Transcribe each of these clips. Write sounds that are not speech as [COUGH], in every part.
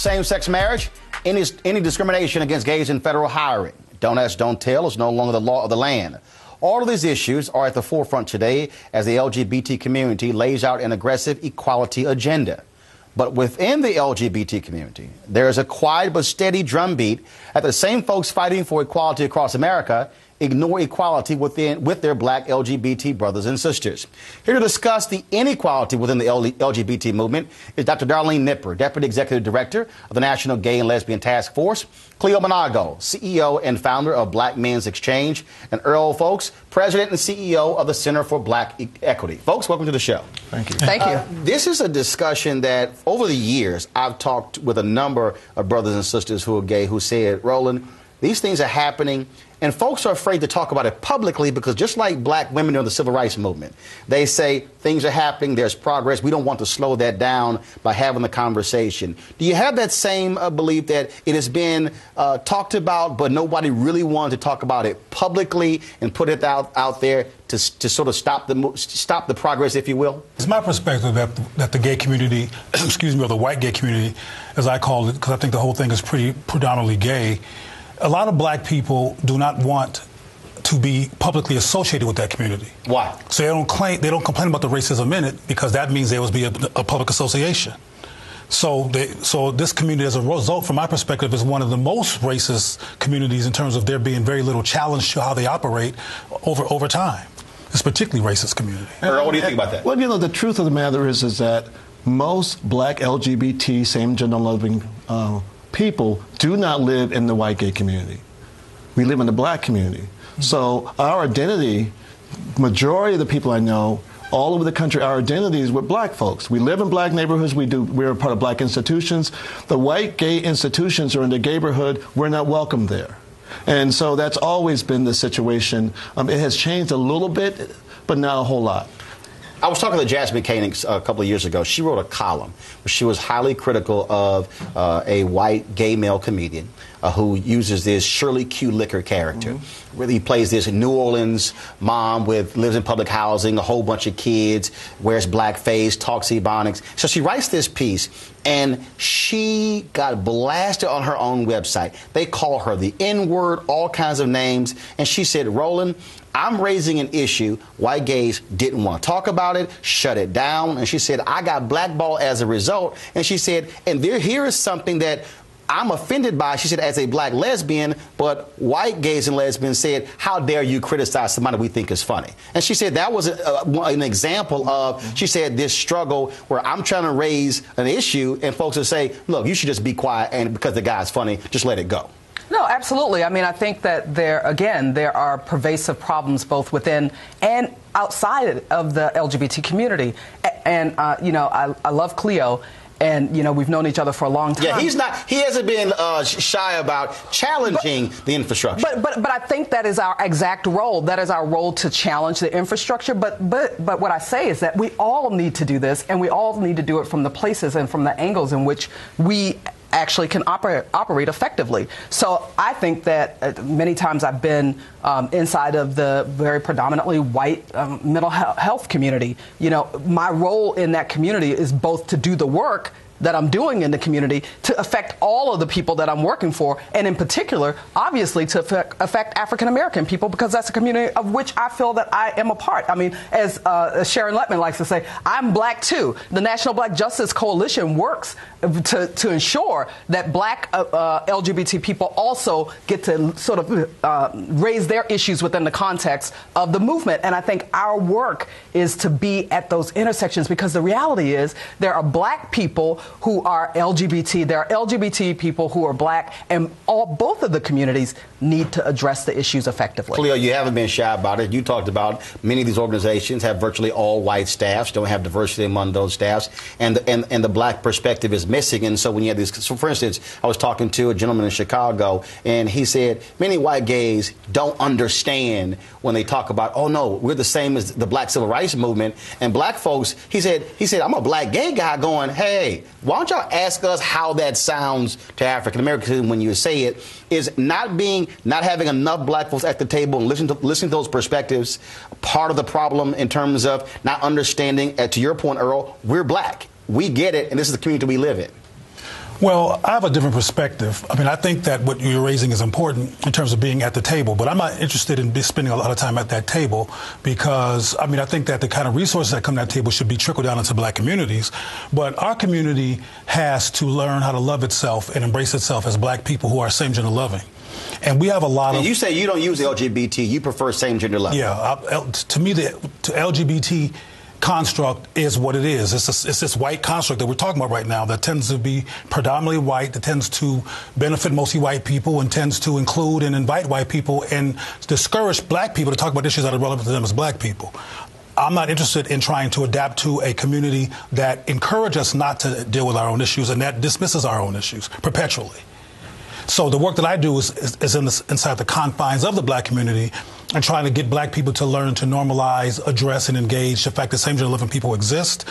same sex marriage, any, any discrimination against gays in federal hiring. Don't ask, don't tell is no longer the law of the land. All of these issues are at the forefront today as the LGBT community lays out an aggressive equality agenda. But within the LGBT community, there is a quiet but steady drumbeat at the same folks fighting for equality across America ignore equality within, with their black LGBT brothers and sisters. Here to discuss the inequality within the LGBT movement is Dr. Darlene Nipper, Deputy Executive Director of the National Gay and Lesbian Task Force, Cleo Manago, CEO and founder of Black Men's Xchange, and Earl Fowlkes, President and CEO of the Center for Black e- Equity. Folks, welcome to the show. Thank you. Thank you. Uh, this is a discussion that over the years I've talked with a number of brothers and sisters who are gay who said, Roland, these things are happening and folks are afraid to talk about it publicly because just like black women during the civil rights movement, they say things are happening, there's progress. We don't want to slow that down by having the conversation. Do you have that same uh, belief that it has been uh, talked about, but nobody really wanted to talk about it publicly and put it out, out there to, to sort of stop the, stop the progress, if you will? It's my perspective that, that the gay community, [CLEARS THROAT] excuse me, or the white gay community, as I call it, because I think the whole thing is pretty predominantly gay, a lot of black people do not want to be publicly associated with that community. Why? So they don't claim they don't complain about the racism in it because that means there will be a, a public association. So, they, so this community, as a result, from my perspective, is one of the most racist communities in terms of there being very little challenge to how they operate over over time. It's particularly racist community. Earl, what do you think about that? Well, you know, the truth of the matter is, is that most black LGBT, same gender loving uh, people do not live in the white gay community. We live in the black community. Mm-hmm. So our identity, majority of the people I know, all over the country, our identity is with black folks. We live in black neighborhoods. We do. We're a part of black institutions. The white gay institutions are in the gay neighborhood. We're not welcome there. And so that's always been the situation. Um, it has changed a little bit, but not a whole lot. I was talking to Jasmyne Cannick a couple of years ago. She wrote a column where she was highly critical of uh, a white gay male comedian uh, who uses this Shirley Q. Liquor character. Mm-hmm. Where he plays this New Orleans mom with lives in public housing, a whole bunch of kids, wears blackface, talks Ebonics. So she writes this piece, and she got blasted on her own website. They call her the N word, all kinds of names, and she said, Roland, I'm raising an issue. White gays didn't want to talk about it, shut it down. And she said, I got blackballed as a result. And she said, and there, here is something that I'm offended by, she said, as a black lesbian, but white gays and lesbians said, How dare you criticize somebody we think is funny? And she said that was a, an example of, she said, this struggle where I'm trying to raise an issue and folks will say, Look, you should just be quiet, and because the guy's funny, just let it go. No, absolutely. I mean, I think that there, again, there are pervasive problems both within and outside of the LGBT community. And, uh, you know, I, I love Cleo and you know we've known each other for a long time. Yeah, he's not. He hasn't been uh, shy about challenging but, the infrastructure. But but but I think that is our exact role. That is our role to challenge the infrastructure. But but but what I say is that we all need to do this, and we all need to do it from the places and from the angles in which we actually can operate, operate effectively. So I think that uh, many times I've been um, inside of the very predominantly white um, mental health community. You know, my role in that community is both to do the work that I'm doing in the community to affect all of the people that I'm working for, and in particular, obviously, to affect, African American people because that's a community of which I feel that I am a part. I mean, as uh, Sharon Lettman likes to say, I'm black too. The National Black Justice Coalition works to, to ensure that black uh, uh, LGBT people also get to sort of uh, raise their issues within the context of the movement. And I think our work is to be at those intersections because the reality is there are black people who are LGBT. There are LGBT people who are black, and all both of the communities need to address the issues effectively. Cleo, you haven't been shy about it. You talked about many of these organizations have virtually all white staffs, don't have diversity among those staffs, and the, and, and the black perspective is missing. And so when you have these, so for instance, I was talking to a gentleman in Chicago, and he said many white gays don't understand when they talk about, oh no, we're the same as the black civil rights movement, and black folks. He said, he said, I'm a black gay guy going, hey, why don't y'all ask us how that sounds to African Americans when you say it? Is not being, not having enough black folks at the table and listening to, listening to those perspectives part of the problem in terms of not understanding, to your point, Earl, we're black. We get it, and this is the community we live in. Well, I have a different perspective. I mean, I think that what you're raising is important in terms of being at the table, but I'm not interested in spending a lot of time at that table because, I mean, I think that the kind of resources that come to that table should be trickled down into black communities. But our community has to learn how to love itself and embrace itself as black people who are same gender loving. And we have a lot And of. you say you don't use LGBT, you prefer same gender love. Yeah, I, to me, the to LGBT construct is what it is. It's, this- it's this white construct that we're talking about right now that tends to be predominantly white, that tends to benefit mostly white people, and tends to include and invite white people and discourage black people to talk about issues that are relevant to them as black people. I'm not interested in trying to adapt to a community that encourages us not to deal with our own issues and that dismisses our own issues perpetually. So the work that I do is, is, is in the, inside the confines of the black community and trying to get black people to learn to normalize, address, and engage the fact that same gender living people exist,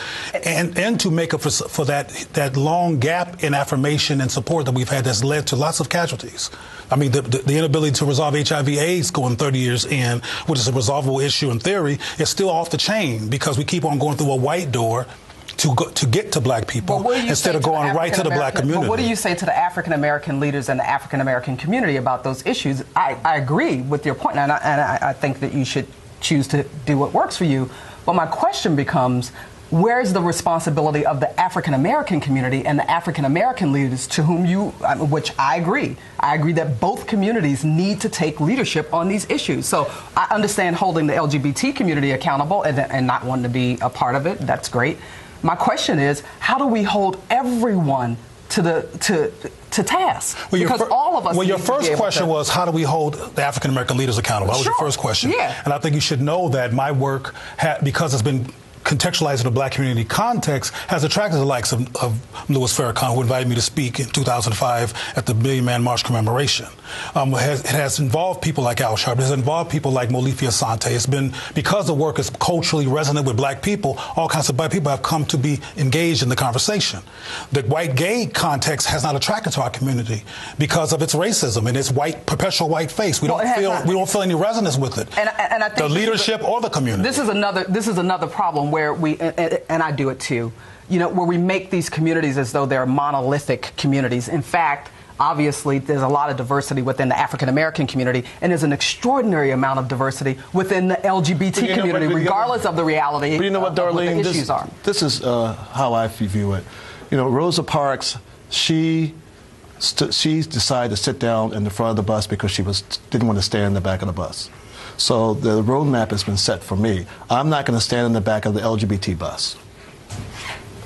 and and to make up for, for that that long gap in affirmation and support that we've had that's led to lots of casualties. I mean, the, the, the inability to resolve HIV/AIDS going 30 years in, which is a resolvable issue in theory, is still off the chain because we keep on going through a white door. To, go, to get to black people But what do you instead of going right to the black community. But what do you say to the African American leaders and the African American community about those issues? I, I agree with your point, and, I, and I, I think that you should choose to do what works for you. But my question becomes. Where's the responsibility of the African American community and the African American leaders to whom you, which I agree, I agree that both communities need to take leadership on these issues. So I understand holding the LGBT community accountable and, and not wanting to be a part of it. That's great. My question is, how do we hold everyone to the to to task? Well, because fir- all of us. Well, your need to be first question to- was how do we hold the African American leaders accountable? That was your first question. Yeah. And I think you should know that my work, ha- because it's been contextualized in a black community context, has attracted the likes of, of Louis Farrakhan, who invited me to speak in 2005 at the Million Man March commemoration. Um, it, has, it has involved people like Al Sharpton. It has involved people like Molefi Asante. It's been because the work is culturally resonant with black people. All kinds of black people have come to be engaged in the conversation. The white gay context has not attracted to our community because of its racism and its white perpetual white face. We Well, don't feel not. we don't feel any resonance with it. And, and I think the is a- leadership or the community. This is another. This is another problem where we, and, and I do it too. You know, where we make these communities as though they're monolithic communities. In fact. Obviously, there's a lot of diversity within the African American community, and there's an extraordinary amount of diversity within the LGBT But you know community, what- but know- regardless of the reality But you know what, of what the this, issues are. this is uh, how I view it. You know, Rosa Parks, she st- she decided to sit down in the front of the bus because she was didn't want to stand in the back of the bus. So the roadmap has been set for me. I'm not going to stand in the back of the LGBT bus.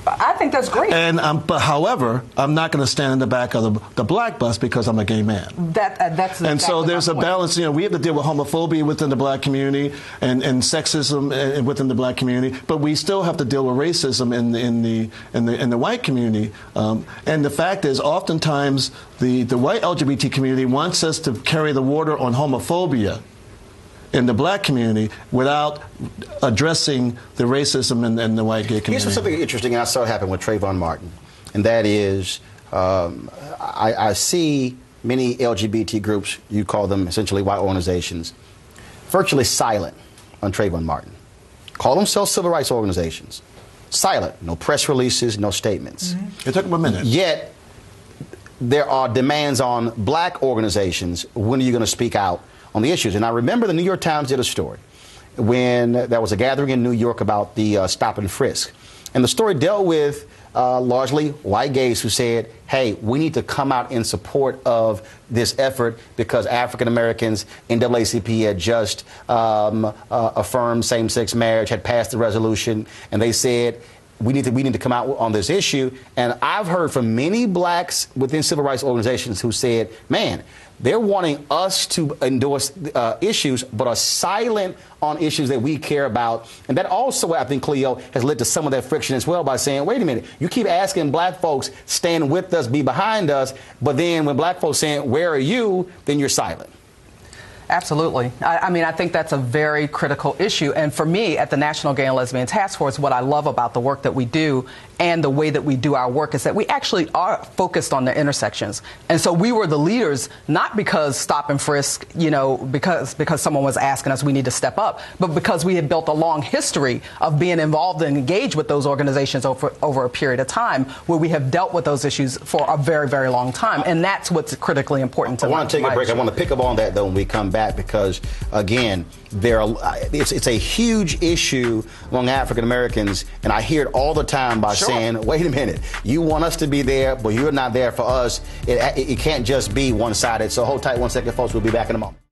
I think that's great. And um, but however, I'm not going to stand in the back of the, the black bus because I'm a gay man. that uh, that's And so there's a point. balance. You know, we have to deal with homophobia within the black community and, and sexism uh, within the black community, but we still have to deal with racism in the in the in the, in the white community. Um, and the fact is, oftentimes the the white LGBT community wants us to carry the water on homophobia in the black community without addressing the racism in, in the white gay community. Here's what's something interesting I saw happen with Trayvon Martin, and that is um, I, I see many LGBT groups, you call them essentially white organizations, virtually silent on Trayvon Martin. Call themselves civil rights organizations. Silent. No press releases, no statements. It took them a minute. Yet, there are demands on black organizations. When are you going to speak out on the issues? And I remember the New York Times did a story when there was a gathering in New York about the uh, stop and frisk. And the story dealt with uh, largely white gays who said, hey, we need to come out in support of this effort because African Americans, NAACP had just um, uh, affirmed same sex marriage, had passed the resolution, and they said, we need to we need to come out on this issue. And I've heard from many blacks within civil rights organizations who said, "Man, they're wanting us to endorse uh, issues, but are silent on issues that we care about." And that also, I think, Cleo, has led to some of that friction as well by saying, "Wait a minute, you keep asking black folks stand with us, be behind us, but then when black folks saying, "Where are you?" then you're silent." Absolutely. I, I mean, I think that's a very critical issue. And for me, at the National Gay and Lesbian Task Force, what I love about the work that we do and the way that we do our work is that we actually are focused on the intersections. And so we were the leaders, not because stop and frisk, you know, because, because someone was asking us we need to step up, but because we had built a long history of being involved and engaged with those organizations over, over a period of time where we have dealt with those issues for a very, very long time. And that's what's critically important to I want to take a break. issue. I want to pick up on that though when we come back because again, there are, it's, it's a huge issue among African Americans, and I hear it all the time by Sure. Saying, "Wait a minute, you want us to be there, but you're not there for us." It, it, it can't just be one sided. So hold tight one second, folks. We'll be back in a moment.